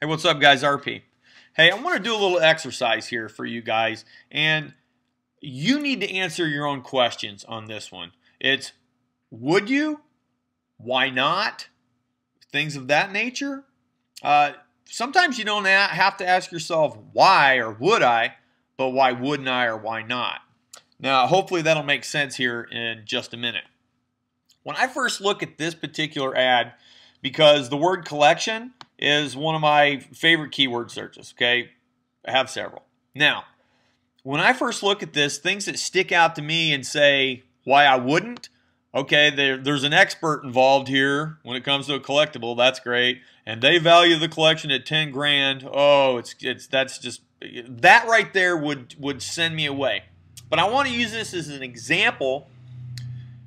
Hey, what's up, guys? RP. Hey, I want to do a little exercise here for you guys, and you need to answer your own questions on this one. It's would you? Why not? Things of that nature. Uh, sometimes you don't have to ask yourself why or would I, but why wouldn't I or why not? Now, hopefully that'll make sense here in just a minute. When I first look at this particular ad, because the word collection is one of my favorite keyword searches, okay? I have several. Now, when I first look at this, things that stick out to me and say why I wouldn't, okay, there, there's an expert involved here when it comes to a collectible. That's great. And they value the collection at 10 grand. Oh, it's it's that's just that right there would would send me away. But I want to use this as an example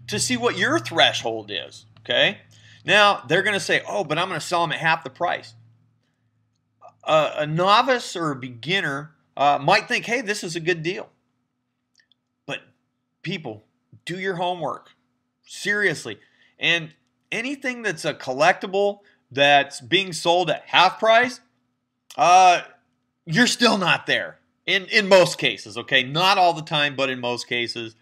to see what your threshold is, okay? Now, they're going to say, oh, but I'm going to sell them at half the price. Uh, a novice or a beginner uh, might think, hey, this is a good deal. But people, do your homework. Seriously. And anything that's a collectible that's being sold at half price, uh, you're still not there. In, in most cases, okay? Not all the time, but in most cases.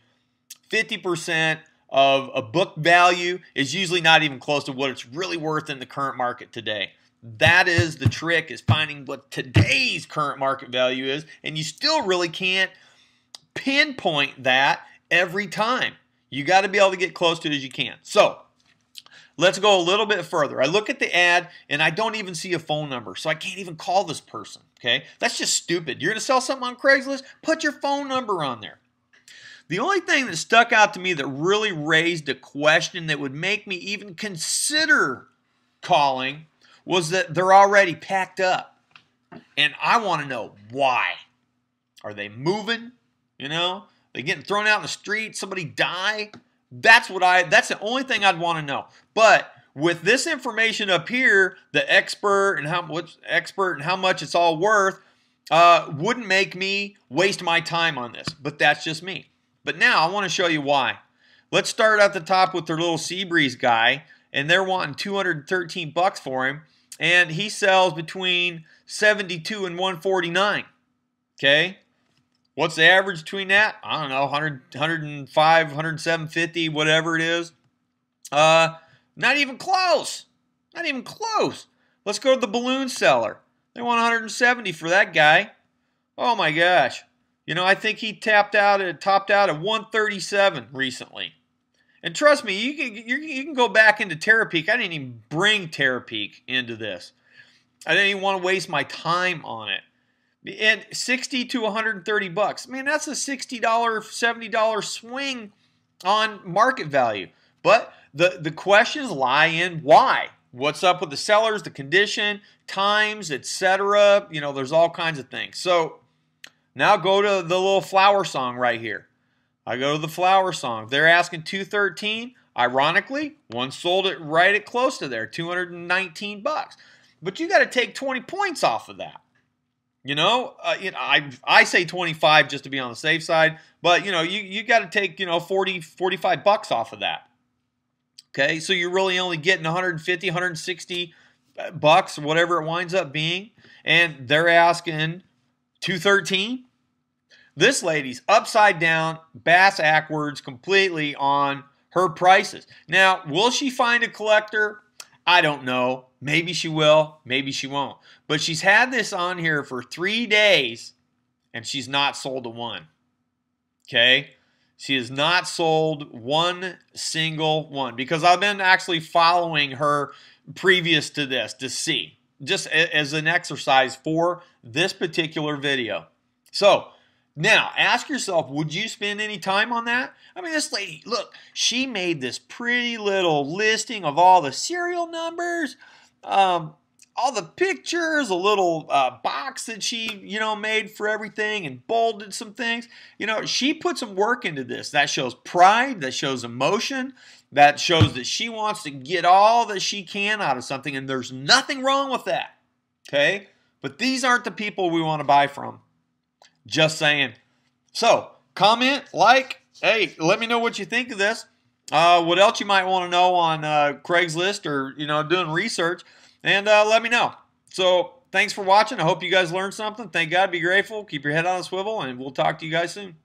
50% of a book value is usually not even close to what it's really worth in the current market today. That is the trick is finding what today's current market value is and you still really can't pinpoint that every time. You got to be able to get close to it as you can. So, let's go a little bit further. I look at the ad and I don't even see a phone number, so I can't even call this person, okay? That's just stupid. You're to sell something on Craigslist? Put your phone number on there. The only thing that stuck out to me that really raised a question that would make me even consider calling was that they're already packed up. And I want to know why. Are they moving? You know? They getting thrown out in the street? Somebody die? That's what I that's the only thing I'd want to know. But with this information up here, the expert and how what's expert and how much it's all worth, uh, wouldn't make me waste my time on this. But that's just me. But now I want to show you why. Let's start at the top with their little Seabreeze guy, and they're wanting 213 bucks for him, and he sells between 72 and 149. Okay? What's the average between that? I don't know, 100, 105, 107.50, whatever it is. Uh, not even close. Not even close. Let's go to the balloon seller. They want 170 for that guy. Oh my gosh. You know, I think he tapped out at topped out at 137 recently. And trust me, you can you can go back into Terapeak. I didn't even bring Terapeak into this. I didn't even want to waste my time on it. And 60 to 130 bucks. Man, that's a $60, $70 swing on market value. But the the questions lie in why. What's up with the sellers, the condition, times, etc. You know, there's all kinds of things. So now go to the little flower song right here. I go to the flower song. They're asking 213. Ironically, one sold it right at close to there, 219 bucks. But you got to take 20 points off of that. You know, uh, you know, I I say 25 just to be on the safe side, but you know, you you got to take, you know, 40 45 bucks off of that. Okay? So you're really only getting 150, 160 bucks, whatever it winds up being, and they're asking 213. This lady's upside down, bass backwards completely on her prices. Now, will she find a collector? I don't know. Maybe she will, maybe she won't. But she's had this on here for three days and she's not sold a one. Okay? She has not sold one single one because I've been actually following her previous to this to see just as an exercise for this particular video. So, now ask yourself, would you spend any time on that? I mean, this lady, look, she made this pretty little listing of all the serial numbers, um, all the pictures, a little uh, box that she, you know, made for everything and bolded some things. You know, she put some work into this. That shows pride, that shows emotion, that shows that she wants to get all that she can out of something, and there's nothing wrong with that. Okay? But these aren't the people we want to buy from. Just saying. So, comment, like, hey, let me know what you think of this. Uh, what else you might want to know on uh, Craigslist or, you know, doing research, and uh, let me know. So, thanks for watching. I hope you guys learned something. Thank God. Be grateful. Keep your head on a swivel, and we'll talk to you guys soon.